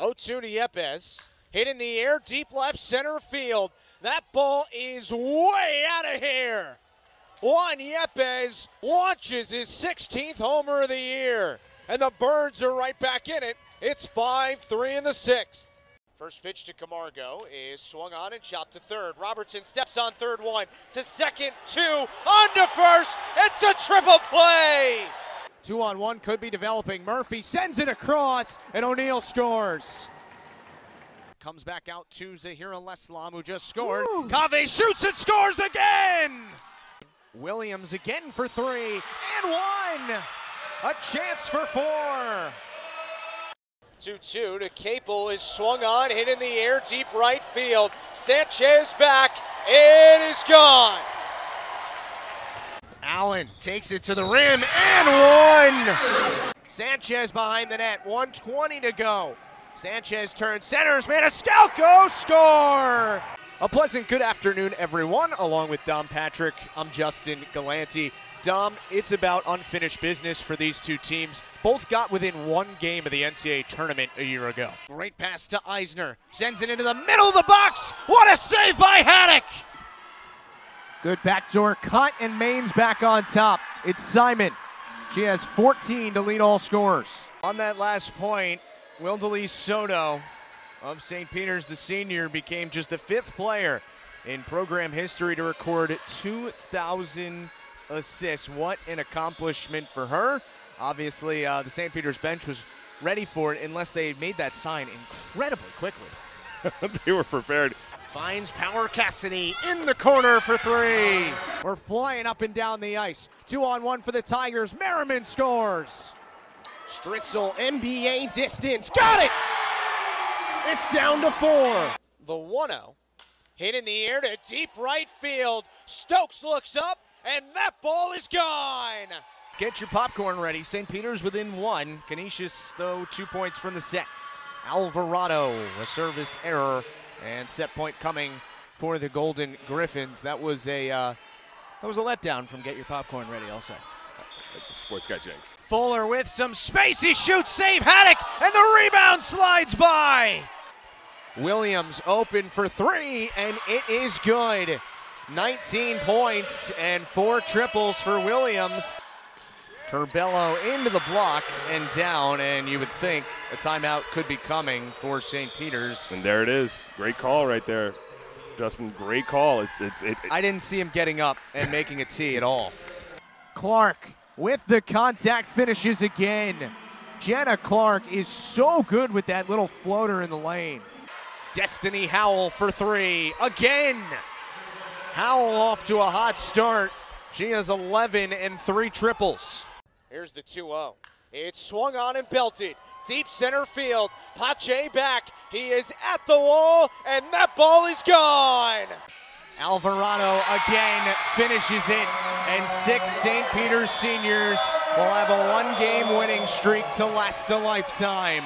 0-2 to Yepez. Hit in the air, deep left center field. That ball is way out of here. Juan Yepez launches his 16th homer of the year. And the Birds are right back in it. It's 5-3 in the sixth. First pitch to Camargo is swung on and chopped to third. Robertson steps on third one to second, two, on to first. It's a triple play. Two on one could be developing. Murphy sends it across, and O'Neill scores. Comes back out to Zahira Leslam, who just scored. Cave shoots and scores again. Williams again for three and one. A chance for four. 2 2 to Capel is swung on, hit in the air, deep right field. Sanchez back. It is gone. Allen takes it to the rim and one. Sanchez behind the net, 120 to go. Sanchez turns centers, man, Maniscalco score. A pleasant good afternoon, everyone. Along with Dom Patrick, I'm Justin Gallanty. Dom, it's about unfinished business for these two teams. Both got within one game of the NCAA tournament a year ago. Great pass to Eisner. Sends it into the middle of the box. What a save by Haddock! Good backdoor cut, and Maine's back on top. It's Simon. She has 14 to lead all scorers. On that last point, Wildelise Soto of St. Peter's, the senior, became just the fifth player in program history to record 2,000 assists. What an accomplishment for her. Obviously, uh, the St. Peter's bench was ready for it unless they made that sign incredibly quickly. they were prepared. Finds Power Cassidy in the corner for three. We're flying up and down the ice. Two on one for the Tigers. Merriman scores. Stritzel, NBA distance. Got it! It's down to four. The 1 0. Hit in the air to deep right field. Stokes looks up, and that ball is gone. Get your popcorn ready. St. Peter's within one. Canisius, though, two points from the set. Alvarado, a service error, and set point coming for the Golden Griffins. That was a uh, that was a letdown from Get Your Popcorn Ready. I'll say. Sports guy Jinx. Fuller with some space. He shoots, save Haddock, and the rebound slides by. Williams open for three, and it is good. 19 points and four triples for Williams. Curbelo into the block and down, and you would think a timeout could be coming for St. Peter's. And there it is. Great call right there. Justin, great call. It, it, it, I didn't see him getting up and making a tee at all. Clark with the contact finishes again. Jenna Clark is so good with that little floater in the lane. Destiny Howell for three again. Howell off to a hot start. She has 11 and three triples. Here's the 2 0. It's swung on and belted. Deep center field. Pache back. He is at the wall, and that ball is gone. Alvarado again finishes it, and six St. Peter's seniors will have a one game winning streak to last a lifetime.